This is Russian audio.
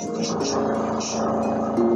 очень.